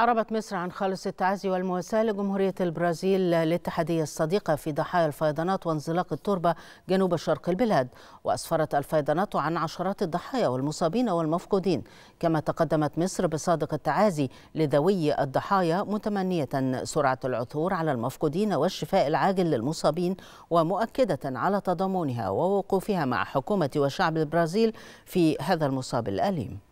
أعربت مصر عن خالص التعازي والمواساة لجمهورية البرازيل الاتحادية الصديقة في ضحايا الفيضانات وانزلاق التربة جنوب شرق البلاد وأسفرت الفيضانات عن عشرات الضحايا والمصابين والمفقودين. كما تقدمت مصر بصادق التعازي لذوي الضحايا متمنية سرعة العثور على المفقودين والشفاء العاجل للمصابين ومؤكدة على تضامنها ووقوفها مع حكومة وشعب البرازيل في هذا المصاب الأليم.